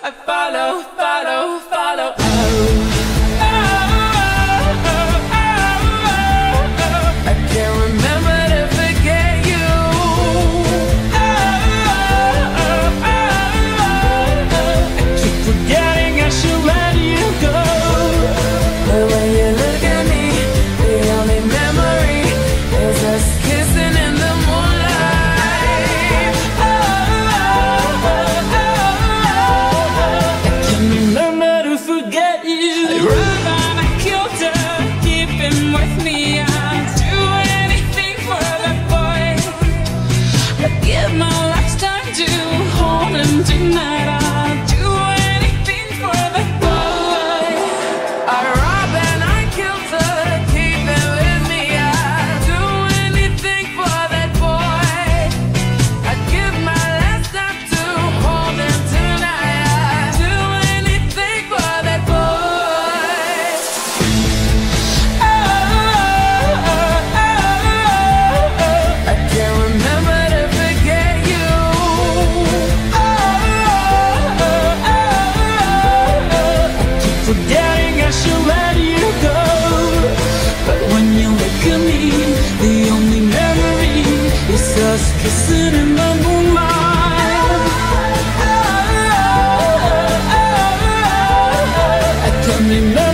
I follow, follow, follow. Oh. my she'll let you go. But when you look at me, the only memory is us kissing in the moonlight. Oh, oh, oh,